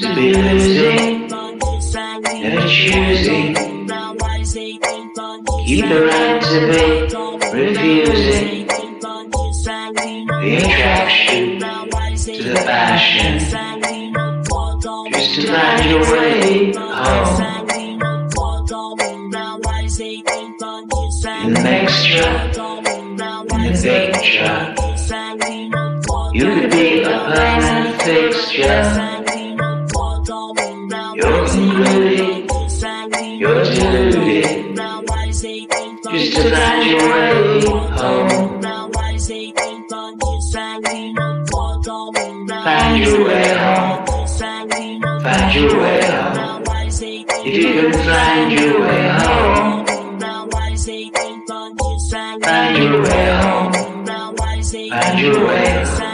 To be losing, never choosing. Keep the right refusing. The attraction to the passion. Just to find your way home. The extra, in the picture. You could be a permanent fixture. You're concluding, you're deluded. Just to find your way home. Find your way home. Find your way home. If you can find your way home. Find your way home. Find your way home.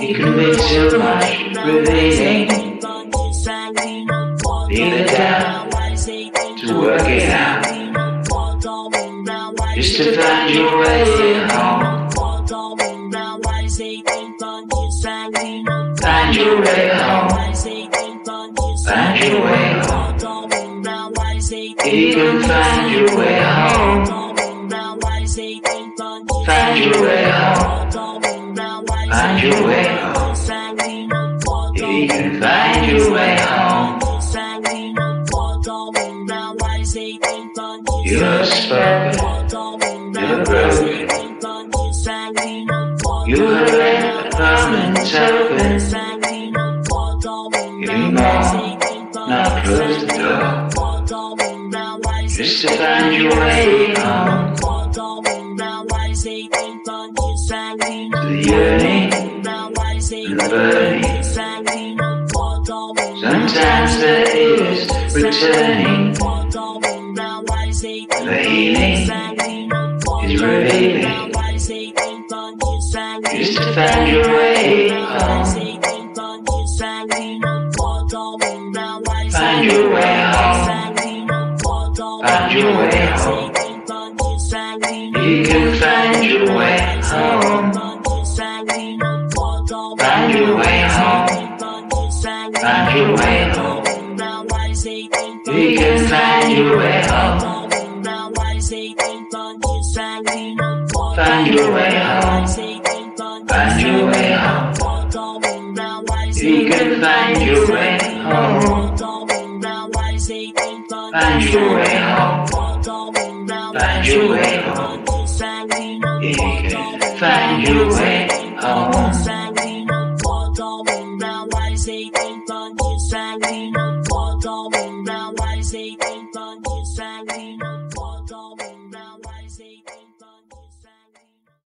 You can be too much revealing. Leave it down to work it out. Just to find your way home. Find your way home. Find your way home. You can find your way home. Find your way home. Find your way home. You can find your way home. You're spoken. You're broken. You have left a permanent token. Giving more, not close the door. Just to find your way To the yearning and the burning. Sometimes there is returning. The healing is revealing. Just to find your way home. Find your way home. Find your way home. You can find your way home. Find your way home. Find your way home. You can find your way home. Find your way home. Find your way home. You can find your way home. Find your way home. Find your way home. You can find your way home. why say they bunch is trying to